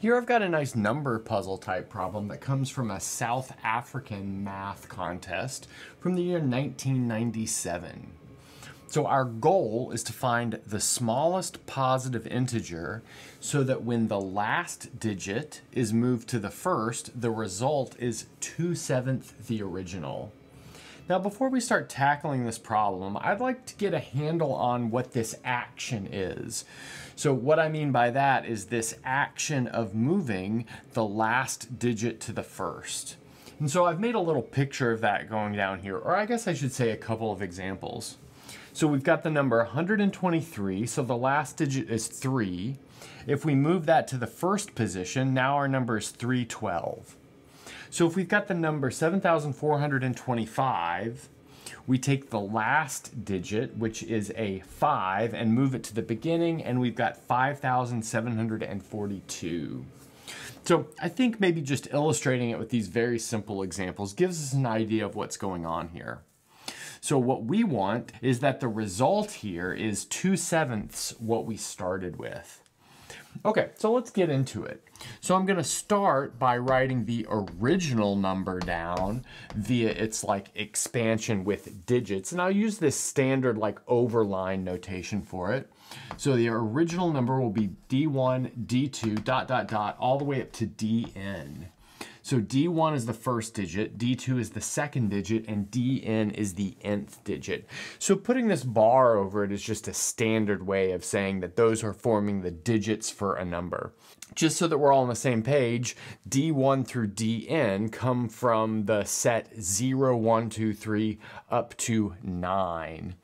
Here I've got a nice number puzzle type problem that comes from a South African math contest from the year 1997. So our goal is to find the smallest positive integer so that when the last digit is moved to the first, the result is 2 seventh the original. Now before we start tackling this problem, I'd like to get a handle on what this action is. So what I mean by that is this action of moving the last digit to the first. And so I've made a little picture of that going down here, or I guess I should say a couple of examples. So we've got the number 123, so the last digit is 3. If we move that to the first position, now our number is 312. So if we've got the number 7,425, we take the last digit, which is a 5, and move it to the beginning, and we've got 5,742. So I think maybe just illustrating it with these very simple examples gives us an idea of what's going on here. So what we want is that the result here is 2 sevenths what we started with. Okay, so let's get into it. So I'm gonna start by writing the original number down via its like expansion with digits. And I'll use this standard like overline notation for it. So the original number will be D1, D2, dot, dot, dot, all the way up to DN. So D1 is the first digit, D2 is the second digit, and DN is the nth digit. So putting this bar over it is just a standard way of saying that those are forming the digits for a number. Just so that we're all on the same page, D1 through DN come from the set 0, 1, 2, 3 up to 9.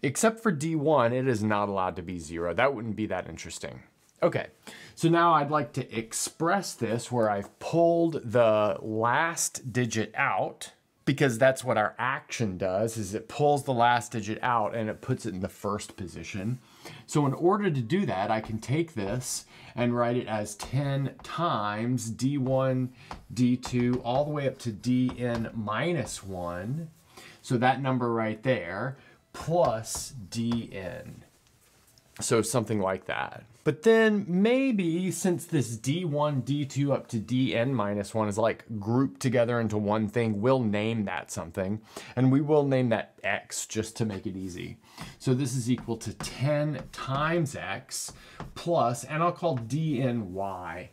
Except for D1, it is not allowed to be 0. That wouldn't be that interesting. Okay, so now I'd like to express this where I've pulled the last digit out because that's what our action does is it pulls the last digit out and it puts it in the first position. So in order to do that, I can take this and write it as 10 times D1, D2, all the way up to Dn minus 1. So that number right there, plus Dn. So something like that. But then maybe since this D1, D2 up to Dn minus 1 is like grouped together into one thing, we'll name that something. And we will name that x just to make it easy. So this is equal to 10 times x plus, and I'll call Dn y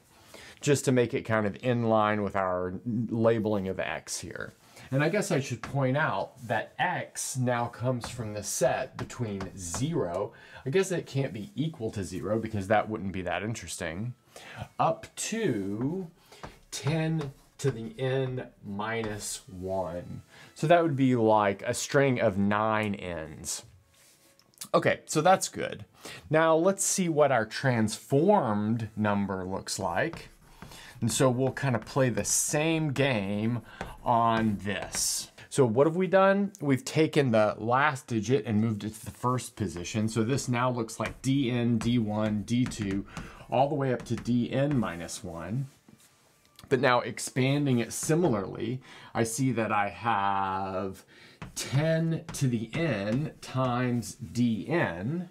just to make it kind of in line with our labeling of x here. And I guess I should point out that x now comes from the set between 0, I guess it can't be equal to 0 because that wouldn't be that interesting, up to 10 to the n minus 1. So that would be like a string of 9 n's. Okay, so that's good. Now let's see what our transformed number looks like. And so we'll kind of play the same game on this. So what have we done? We've taken the last digit and moved it to the first position. So this now looks like dn, d1, d2, all the way up to dn minus 1. But now expanding it similarly, I see that I have 10 to the n times dn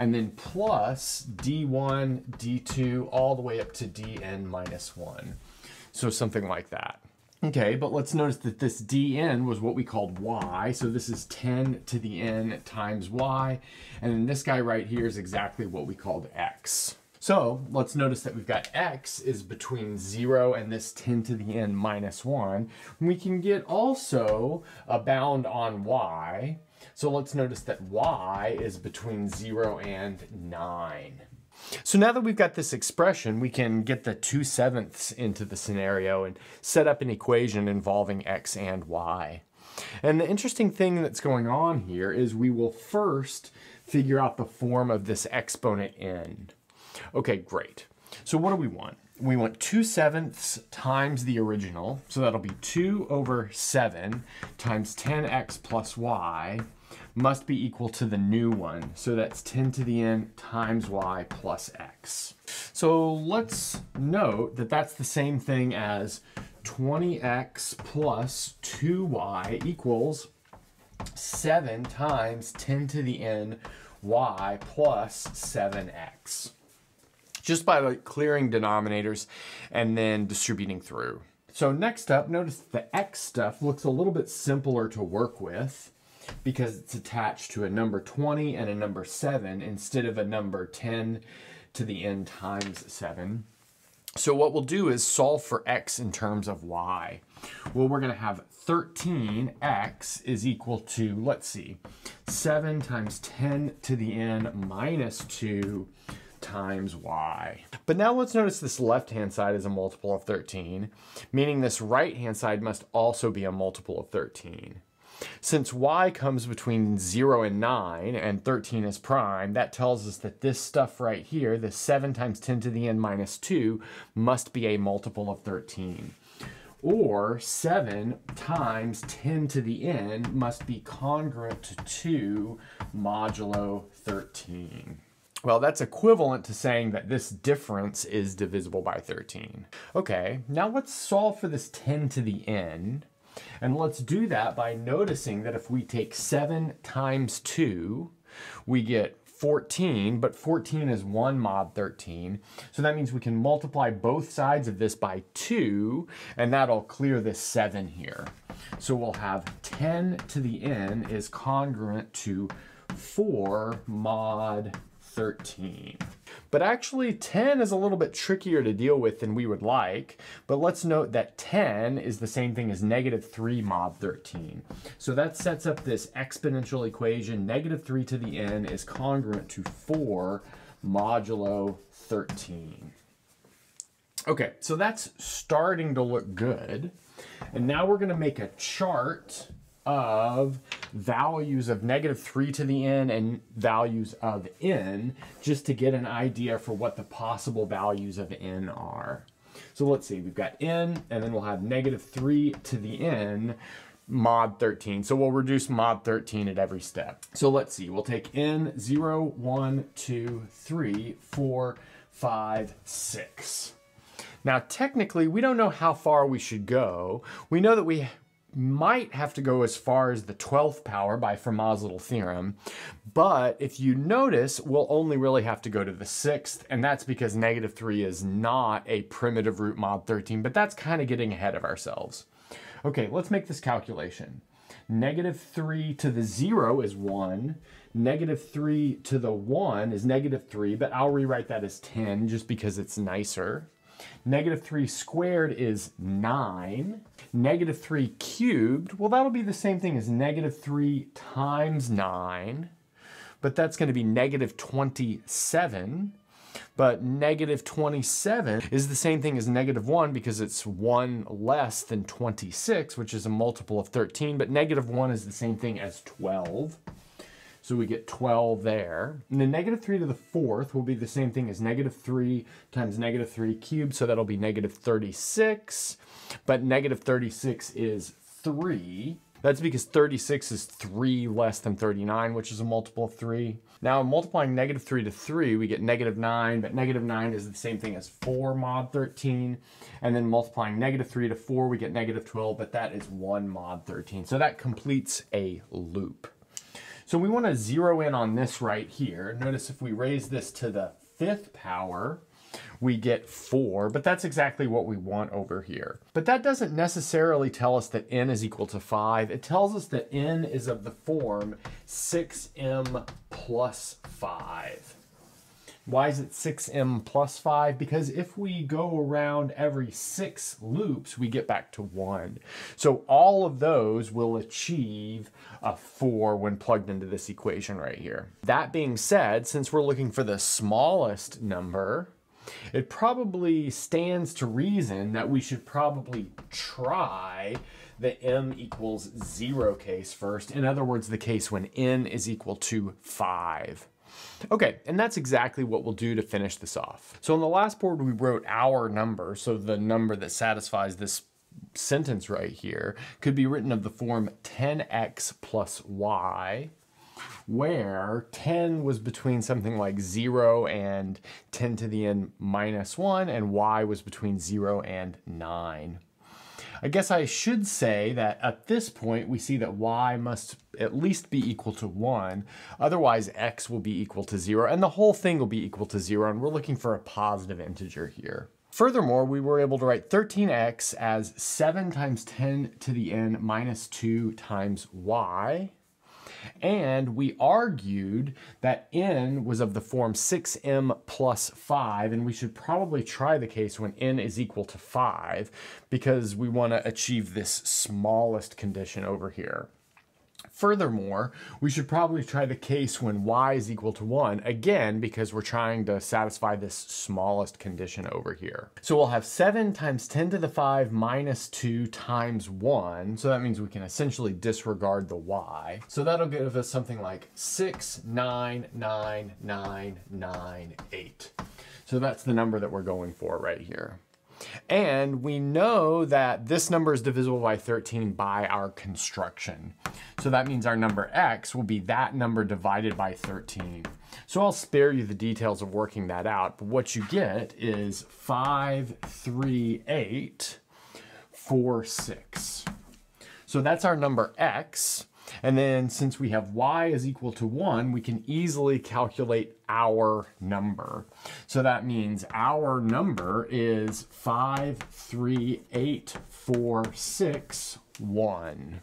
and then plus d1, d2, all the way up to dn minus 1. So something like that. Okay, but let's notice that this dn was what we called y, so this is 10 to the n times y, and then this guy right here is exactly what we called x. So let's notice that we've got x is between 0 and this 10 to the n minus 1. We can get also a bound on y, so let's notice that y is between 0 and 9. So now that we've got this expression, we can get the 2 sevenths into the scenario and set up an equation involving x and y. And the interesting thing that's going on here is we will first figure out the form of this exponent n. Okay, great. So what do we want? We want 2 sevenths times the original, so that'll be 2 over 7 times 10x plus y must be equal to the new one. So that's 10 to the n times y plus x. So let's note that that's the same thing as 20x plus 2y equals 7 times 10 to the n y plus 7x. Just by like clearing denominators and then distributing through. So next up, notice the x stuff looks a little bit simpler to work with because it's attached to a number 20 and a number 7 instead of a number 10 to the n times 7. So what we'll do is solve for x in terms of y. Well, we're going to have 13x is equal to, let's see, 7 times 10 to the n minus 2 times y. But now let's notice this left-hand side is a multiple of 13, meaning this right-hand side must also be a multiple of 13. Since y comes between 0 and 9, and 13 is prime, that tells us that this stuff right here, the 7 times 10 to the n minus 2, must be a multiple of 13. Or 7 times 10 to the n must be congruent to 2 modulo 13. Well, that's equivalent to saying that this difference is divisible by 13. Okay, now let's solve for this 10 to the n. And let's do that by noticing that if we take 7 times 2, we get 14, but 14 is 1 mod 13. So that means we can multiply both sides of this by 2, and that'll clear this 7 here. So we'll have 10 to the n is congruent to 4 mod 13. But actually 10 is a little bit trickier to deal with than we would like, but let's note that 10 is the same thing as negative 3 mod 13. So that sets up this exponential equation, negative 3 to the n is congruent to 4 modulo 13. Okay, so that's starting to look good. And now we're gonna make a chart of values of negative 3 to the n and values of n just to get an idea for what the possible values of n are. So let's see, we've got n and then we'll have negative 3 to the n mod 13. So we'll reduce mod 13 at every step. So let's see, we'll take n 0, 1, 2, 3, 4, 5, 6. Now technically we don't know how far we should go. We know that we might have to go as far as the 12th power by Fermat's little theorem. But if you notice, we'll only really have to go to the 6th, and that's because negative 3 is not a primitive root mod 13, but that's kind of getting ahead of ourselves. Okay, let's make this calculation. Negative 3 to the 0 is 1. Negative 3 to the 1 is negative 3, but I'll rewrite that as 10 just because it's nicer. Negative 3 squared is 9. Negative 3 cubed, well, that'll be the same thing as negative 3 times 9, but that's going to be negative 27. But negative 27 is the same thing as negative 1 because it's 1 less than 26, which is a multiple of 13. But negative 1 is the same thing as 12. So we get 12 there. And then negative 3 to the fourth will be the same thing as negative 3 times negative 3 cubed. So that'll be negative 36. But negative 36 is 3. That's because 36 is 3 less than 39, which is a multiple of 3. Now, multiplying negative 3 to 3, we get negative 9, but negative 9 is the same thing as 4 mod 13. And then multiplying negative 3 to 4, we get negative 12, but that is 1 mod 13. So that completes a loop. So we want to zero in on this right here. Notice if we raise this to the fifth power, we get 4, but that's exactly what we want over here. But that doesn't necessarily tell us that n is equal to 5. It tells us that n is of the form 6m plus 5. Why is it 6m plus 5? Because if we go around every six loops, we get back to 1. So all of those will achieve a 4 when plugged into this equation right here. That being said, since we're looking for the smallest number, it probably stands to reason that we should probably try the m equals 0 case first. In other words, the case when n is equal to 5. Okay, and that's exactly what we'll do to finish this off. So on the last board, we wrote our number, so the number that satisfies this sentence right here could be written of the form 10x plus y, where 10 was between something like 0 and 10 to the n minus 1, and y was between 0 and 9. I guess I should say that at this point, we see that y must at least be equal to 1. Otherwise, x will be equal to 0, and the whole thing will be equal to 0, and we're looking for a positive integer here. Furthermore, we were able to write 13x as 7 times 10 to the n minus 2 times y. And we argued that n was of the form 6m plus 5, and we should probably try the case when n is equal to 5 because we want to achieve this smallest condition over here. Furthermore, we should probably try the case when y is equal to 1, again, because we're trying to satisfy this smallest condition over here. So we'll have 7 times 10 to the 5 minus 2 times 1, so that means we can essentially disregard the y. So that'll give us something like 6, 9, 9, 9, 9, 8. So that's the number that we're going for right here. And we know that this number is divisible by 13 by our construction. So that means our number x will be that number divided by 13. So I'll spare you the details of working that out, but what you get is 5, 3, 8, 4, 6. So that's our number x. And then since we have y is equal to 1, we can easily calculate our number. So that means our number is 5, 3, 8, 4, 6, 1.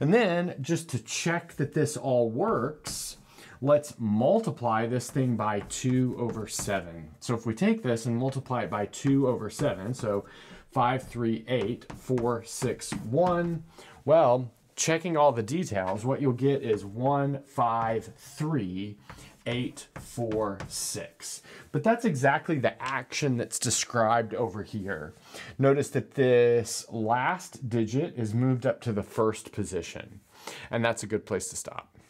And then just to check that this all works, let's multiply this thing by 2 over 7. So if we take this and multiply it by 2 over 7, so 5, 3, 8, 4, 6, 1, well, checking all the details, what you'll get is 1, 5, 3, 8, 4, 6. But that's exactly the action that's described over here. Notice that this last digit is moved up to the first position. And that's a good place to stop.